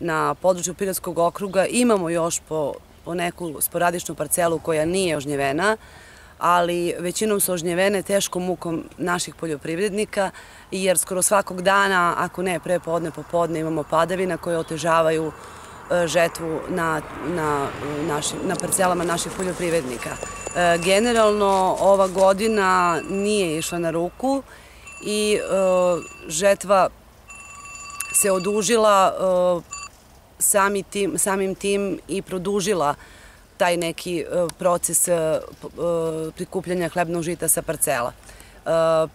na području Pirotskog okruga. Imamo još po, neku sporadičnu parcelu koja nije ožnjevena, ali većinom su ožnjevene teškom mukom naših poljoprivrednika, jer skoro svakog dana, ako ne pre podne, popodne, imamo padavina koje otežavaju e, žetvu na, na, na parcelama naših poljoprivrednika. E, generalno, ova godina nije išla na ruku i e, žetva se odužila sami tim, samim tim i produžila taj neki proces prikupljanja hlebnog žita sa parcela.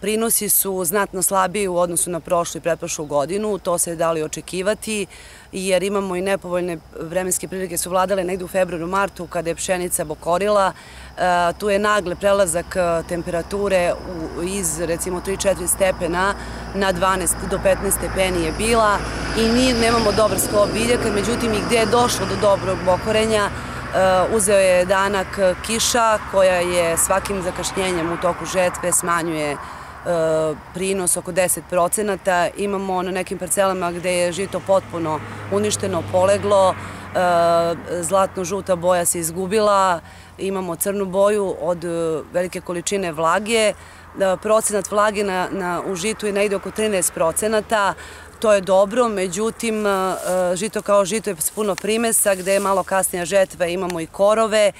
Prinosi su znatno slabiji u odnosu na prošlu i pretprošlu godinu, to se je dali očekivati, jer imamo i nepovoljne vremenske prilike su vladale negde u februaru, martu, kada je pšenica bokorila. Tu je nagle prelazak temperature iz recimo 3-4 stepena na 12 do 15 stepeni je bila i nemamo dobar skop biljaka, međutim i gde je došlo do dobrog bokorenja, uzeo je danak kiša koja je svakim zakašnjenjem u toku žetve smanjuje uh, prinos oko 10%. Imamo na nekim parcelama gde je žito potpuno uništeno, poleglo, uh, zlatno-žuta boja se izgubila, imamo crnu boju od velike količine vlage, procenat vlage na, na, u žitu je negde oko 13 procenata, To je dobro, međutim, e, e, žito kao žito je puno primesa, gde je malo kasnija žetva, imamo i korove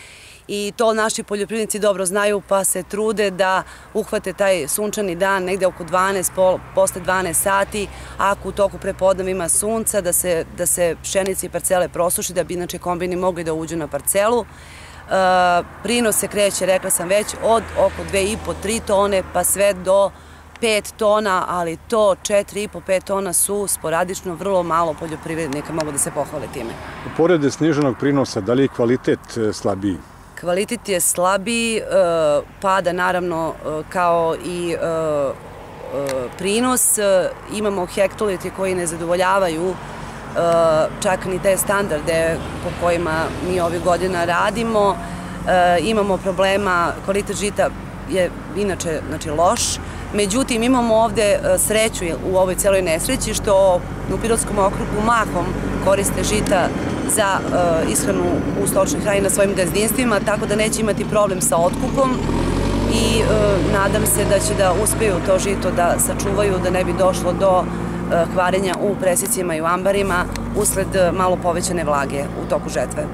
i to naši poljoprivrednici dobro znaju, pa se trude da uhvate taj sunčani dan negde oko 12, posle 12 sati, ako u toku prepodneva ima sunca, da se, da se pšenice i parcele prosuši, da bi inače kombini mogli da uđu na parcelu. E, prinos se kreće, rekla sam već, od oko 2,5-3 tone pa sve do 5 tona, ali to 4,5-5 tona su sporadično vrlo malo poljoprivrednika, mogu da se pohvale time. Pored sniženog prinosa, da li je kvalitet e, slabiji? Kvalitet je slabiji, e, pada naravno kao i prinos. Imamo hektolitri koji ne zadovoljavaju čak ni te standarde po kojima mi ovih godina radimo. Imamo problema, kvalitet žita je inače znači, loš, Međutim, imamo ovde e, sreću u ovoj celoj nesreći što u Pirotskom okrugu mahom koriste žita za ishranu u stočnoj hrani na svojim gazdinstvima, tako da neće imati problem sa otkupom i nadam se da će da uspeju to žito da sačuvaju, da ne bi došlo do kvarenja u presicima i u ambarima usled malo povećane vlage u toku žetve.